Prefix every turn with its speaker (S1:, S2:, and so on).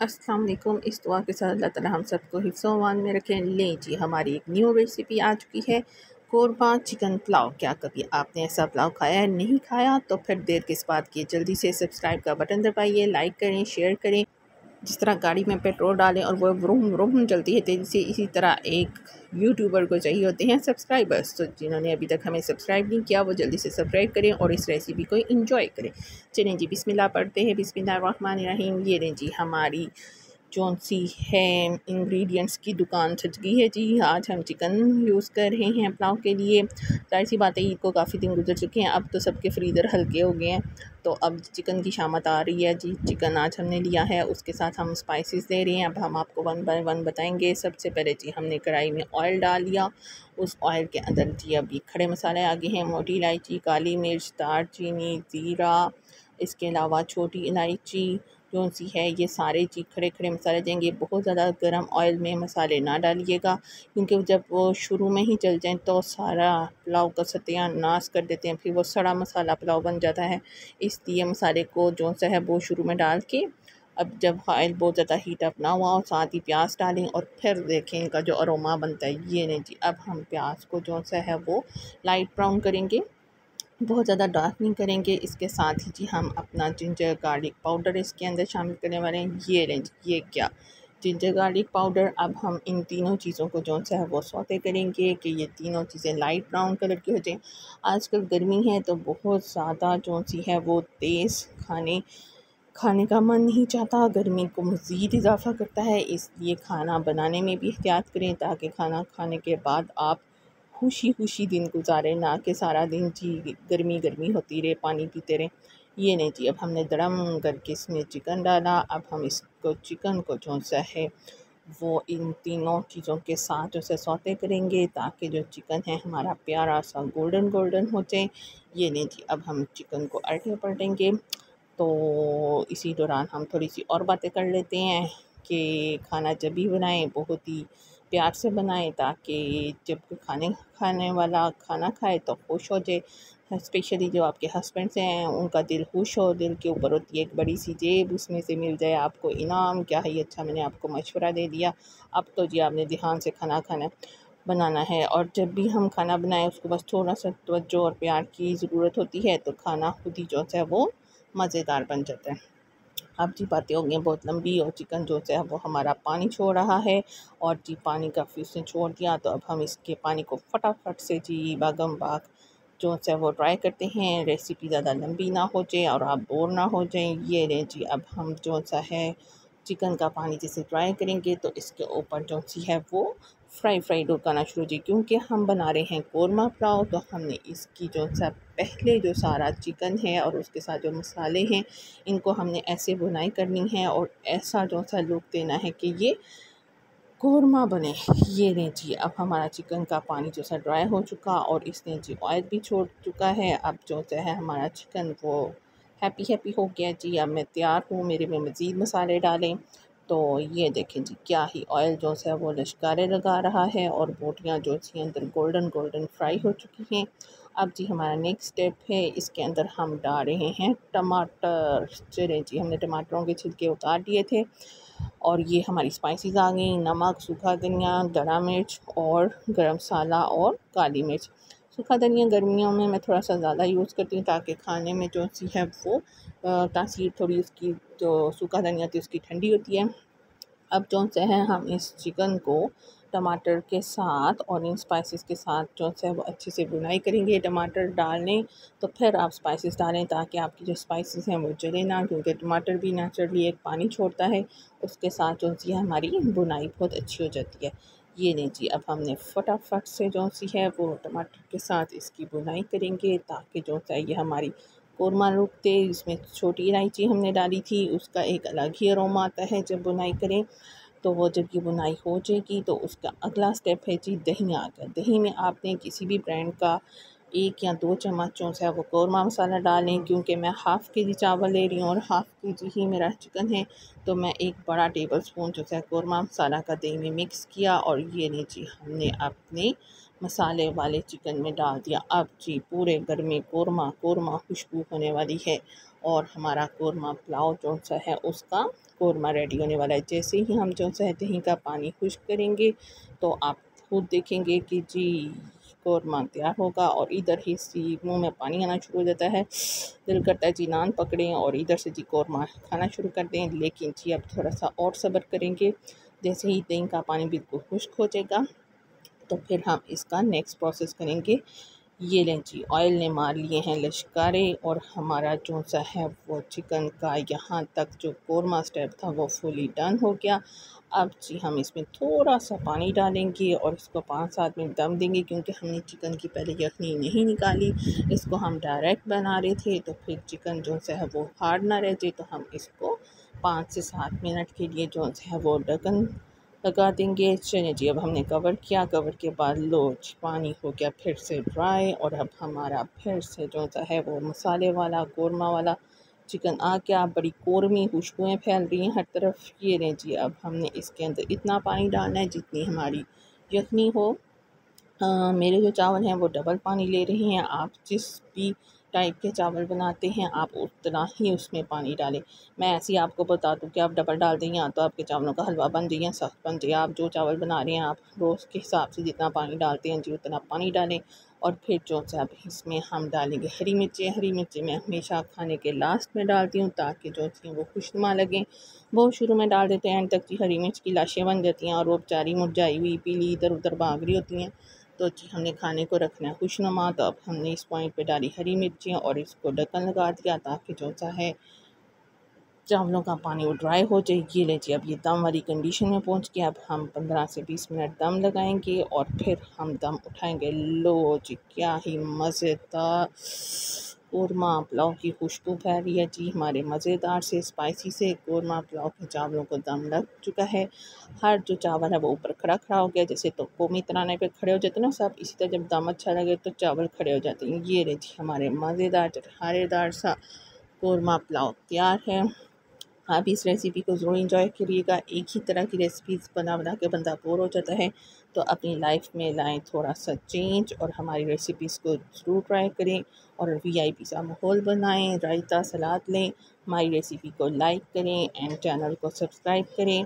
S1: अस्सलाम वालेकुम। इस दुआ के साथ अल्लाह ताला हम सबको हिस्सों वान में रखें। ले जी, हमारी एक न्यू रेसिपी आ चुकी है, कोरबा चिकन पुलाव। क्या कभी आपने ऐसा पुलाव खाया है? नहीं खाया? तो फिर देर किस बात की जल्दी से सब्सक्राइब का बटन दबाइए लाइक करें शेयर करें। जिस तरह गाड़ी में पेट्रोल डालें और वो रूम रूम चलती है, तेज़ी से इसी तरह एक यूट्यूबर को चाहिए होते हैं सब्सक्राइबर्स तो जिन्होंने अभी तक हमें सब्सक्राइब नहीं किया, वो जल्दी से सब्सक्राइब करें और इस रेसिपी को इंजॉय करें। चलें जी, बिस्मिल्लाह पढ़ते हैं। बिस्मिल्लाहिर्रहमानिर्रहीम ये रहें जी हमारी जौन सी है इंग्रेडिएंट्स की दुकान सज गई है। जी आज हम चिकन यूज़ कर रहे हैं पुलाव के लिए। ज़ाहिर सी बात है, ईद को काफ़ी दिन गुजर चुके हैं। अब तो सबके फ्रीज़र हल्के हो गए हैं। तो अब चिकन की शामत आ रही है। जी चिकन आज हमने लिया है। उसके साथ हम स्पाइसेस दे रहे हैं। अब हम आपको वन बाय वन बताएँगे। सबसे पहले जी, हमने कढ़ाई में ऑयल डाल लिया। उस ऑयल के अंदर जी, अभी खड़े मसाले आ गए हैं। मोटी इलायची, काली मिर्च दार चीनी ज़ीरा, इसके अलावा छोटी इलायची जो सी है? ये सारे चीज़ खड़े खड़े मसाले देंगे। बहुत ज़्यादा गर्म ऑयल में मसाले ना डालिएगा, क्योंकि जब वो शुरू में ही चल जाएँ तो सारा पुलाव का सत्या नाश कर देते हैं। फिर वो सड़ा मसाला पुलाव बन जाता है। इसलिए मसाले को जो सा है वो शुरू में डाल के अब जब ऑयल बहुत ज़्यादा हीट अप ना हुआ और साथ ही प्याज डालें और फिर देखें इनका जो अरोमा बनता है। ये नहीं जी, अब हम प्याज को जो सा है वो लाइट ब्राउन करेंगे। बहुत ज़्यादा डार्क नहीं करेंगे। इसके साथ ही जी हम अपना जिंजर गार्लिक पाउडर इसके अंदर शामिल करने वाले हैं। ये रेंज ये क्या? जिंजर गार्लिक पाउडर अब हम इन तीनों चीज़ों को जो सा है वो सौते करेंगे कि ये तीनों चीज़ें लाइट ब्राउन कलर की हो जाएँ। आजकल गर्मी है तो बहुत ज़्यादा जो सी है वो तेज़ खाने खाने का मन नहीं चाहता। गर्मी को मज़ीद इजाफ़ा करता है। इसलिए खाना बनाने में भी एहतियात करें ताकि खाना खाने के बाद आप खुशी खुशी दिन गुजारे, ना कि सारा दिन जी गर्मी गर्मी होती रहे, पानी पीते रहे। ये नहीं जी, अब हमने दड़म करके इसमें चिकन डाला, अब हम इसको, चिकन को जो सा है, वो इन तीनों चीज़ों के साथ जो सौते करेंगे, ताकि जो चिकन है, हमारा प्यारा सा गोल्डन गोल्डन हो जाए। ये नहीं जी, अब हम चिकन को अल्टे पलटेंगे। तो इसी दौरान हम थोड़ी सी और बातें कर लेते हैं कि खाना जब भी बनाएँ, बहुत ही प्यार से बनाएँ ताकि जब खाने खाने वाला खाना खाए तो खुश हो जाए। स्पेशली जो आपके हस्बैंड से हैं, उनका दिल खुश हो, दिल के ऊपर होती है एक बड़ी सी जेब, उसमें से मिल जाए आपको इनाम, क्या है अच्छा मैंने आपको मशवरा दे दिया। अब तो जी आपने ध्यान से खाना खाना बनाना है और जब भी हम खाना बनाएँ, उसको बस थोड़ा सा तवज्जो और प्यार की ज़रूरत होती है तो खाना खुद ही जो है वो मज़ेदार बन जाता है। अब जी बातें हो गई बहुत लंबी और चिकन जो है, वो हमारा पानी छोड़ रहा है और जी पानी काफ़ी उसने छोड़ दिया तो अब हम इसके पानी को फटाफट से जी बागम बाग जो है, वो ट्राई करते हैं। रेसिपी ज़्यादा लंबी ना हो जाए और आप बोर ना हो जाए। ये रहे जी, अब हम जो सा है, चिकन का पानी जैसे ट्राई करेंगे तो इसके ऊपर जो सी है, वो फ्राई फ्राई डुकाना शुरू जी। क्योंकि हम बना रहे हैं कौरमा पुलाव तो हमने इसकी जो सा पहले जो सारा चिकन है और उसके साथ जो मसाले हैं, इनको हमने ऐसे बुनाई करनी है और ऐसा जो सा लुक देना है कि ये कौरमा बने। ये नहीं जी, अब हमारा चिकन का पानी जो सा ड्राई हो चुका और इसने जी ऑयल भी छोड़ चुका है। अब जो है हमारा चिकन वो हैप्पी हैप्पी हो गया जी। अब मैं तैयार हूँ, मेरे में मज़ीद मसाले डालें। तो ये देखें जी, क्या ही ऑयल जो है वो लश्कारे लगा रहा है और बोटियाँ जो सी अंदर गोल्डन गोल्डन फ्राई हो चुकी हैं। अब जी हमारा नेक्स्ट स्टेप है, इसके अंदर हम डाल रहे हैं टमाटर। चलें जी, हमने टमाटरों के छिलके उतार दिए थे और ये हमारी स्पाइसेस आ गई, नमक, सूखा धनिया दड़ा मिर्च और गरम मसाला और काली मिर्च। सूखा धनिया गर्मियों में मैं थोड़ा सा ज़्यादा यूज़ करती हूँ ताकि खाने में जो सी है वो तासीर थोड़ी उसकी जो सूखा धनिया थी उसकी ठंडी होती है। अब जो से है हम इस चिकन को टमाटर के साथ और इन स्पाइसेस के साथ जो है वो अच्छे से बुनाई करेंगे। टमाटर डालने तो फिर आप स्पाइसेस डालें ताकि आपकी जो स्पाइसेस हैं वो जले ना क्योंकि टमाटर भी नेचुरली एक पानी छोड़ता है। उसके साथ जो सी हमारी बुनाई बहुत अच्छी हो जाती है। ये नहीं जी, अब हमने फटाफट से जो सी है वो टमाटर के साथ इसकी बुनाई करेंगे ताकि जो सा ये हमारी कौरमा रुकते इसमें छोटी इलायची हमने डाली थी, उसका एक अलग ही अरोमा आता है जब बुनाई करें तो वो जब ये बुनाई हो जाएगी तो उसका अगला स्टेप है जी दही आकर दही में आपने किसी भी ब्रांड का एक या दो चम्मचों से वो कौरमा मसाला डालें क्योंकि मैं हाफ़ के जी चावल ले रही हूँ और हाफ़ के जी ही मेरा चिकन है। तो मैं एक बड़ा टेबल स्पून जो है कौरमा मसाला का दही में मिक्स किया और ये जी, हमने अपने मसाले वाले चिकन में डाल दिया। अब जी, पूरे घर में कौरमा कौरमा खुशबू होने वाली है और हमारा कौरमा पुलाव जो सा है उसका कौरमा रेडी होने वाला है। जैसे ही हम जो सा है दही का पानी खुश्क करेंगे तो आप खुद देखेंगे कि जी कौरमा तैयार होगा और इधर ही सी मुँह में पानी आना शुरू हो जाता है। दिल करता है जी नान पकड़ें और इधर से जी कौरमा खाना शुरू कर दें। लेकिन जी अब थोड़ा सा और सब्र करेंगे। जैसे ही दही का पानी बिल्कुल खुश्क हो जाएगा तो फिर हम इसका नेक्स्ट प्रोसेस करेंगे। ये लें जी ऑयल ने मार लिए हैं लश्कारे और हमारा जो सा है वो चिकन का यहाँ तक जो कौरमा स्टेप था वो फुली डन हो गया। अब जी हम इसमें थोड़ा सा पानी डालेंगे और इसको पाँच सात मिनट दम देंगे क्योंकि हमने चिकन की पहले यखनी नहीं निकाली। इसको हम डायरेक्ट बना रहे थे तो फिर चिकन जो सा है वो हार्ड ना रह जाए तो हम इसको पाँच से सात मिनट के लिए जो है वो ढक्कन लगा देंगे चलिए जी अब हमने कवर किया। कवर के बाद लो पानी हो गया फिर से ड्राई और अब हमारा फिर से जो होता है वो मसाले वाला कौरमा वाला चिकन आ गया। बड़ी कौरमी खुशबुएँ फैल रही हैं हर तरफ़। ये रहें जी अब हमने इसके अंदर इतना पानी डालना है जितनी हमारी यखनी हो। आ, मेरे जो चावल हैं वो डबल पानी ले रही हैं। आप जिस भी टाइप के चावल बनाते हैं, आप उतना ही उसमें पानी डालें। मैं ऐसे ही आपको बता दूँ कि आप डबल डाल दें, या तो आपके चावलों का हलवा बन जाए या सख्त बन जाए। आप जो चावल बना रहे हैं, आप रोज़ के हिसाब से जितना पानी डालते हैं, जी उतना पानी डालें। और फिर जो से अब इसमें हम डालेंगे हरी मिर्चें। हरी मिर्चें मैं हमेशा खाने के लास्ट में डालती हूँ, ताकि जो थी वो खुशनुमा लगें। बहुत शुरू में डाल देते हैं एंड तक जी हरी मिर्च की लाशें बन जाती हैं, और वो बेचारी मुरझाई हुई, पीली इधर उधर भाग रही होती हैं। तो जी, हमने खाने को रखना है। खुशनुमा तो अब हमने इस पॉइंट पे डाली हरी मिर्चियाँ और इसको ढक्कन लगा दिया ताकि जो सा है, चावलों का पानी वो ड्राई हो जाए। ये ले जी अब ये दम वाली कंडीशन में पहुँच गया। अब हम पंद्रह से बीस मिनट दम लगाएँगे और फिर हम दम उठाएँगे। लो जी, क्या ही मज़ेदार कौरमा पुलाव की खुशबू फैल रही है। जी, हमारे मज़ेदार से स्पाइसी से कौरमा पुलाव के चावलों को दम लग चुका है। हर जो चावल है वो ऊपर खड़ा खड़ा हो गया, जैसे तो कौमी तराने पे खड़े हो जाते ना सब, इसी तरह जब दम अच्छा लगे तो चावल खड़े हो जाते हैं। ये रहे जी हमारे मज़ेदार चटहारेदार सा कौरमा पुलाव। तैयार है। आप इस रेसिपी को ज़रूर इंजॉय करिएगा। एक ही तरह की रेसिपीज़ बना बना के बंदा बोर हो जाता है। तो अपनी लाइफ में लाएँ थोड़ा सा चेंज और हमारी रेसिपीज़ को ज़रूर ट्राई करें और वी आई पी सा माहौल बनाएँ, रायता सलाद लें हमारी रेसिपी को लाइक करें एंड चैनल को सब्सक्राइब करें।